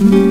Mm-hmm.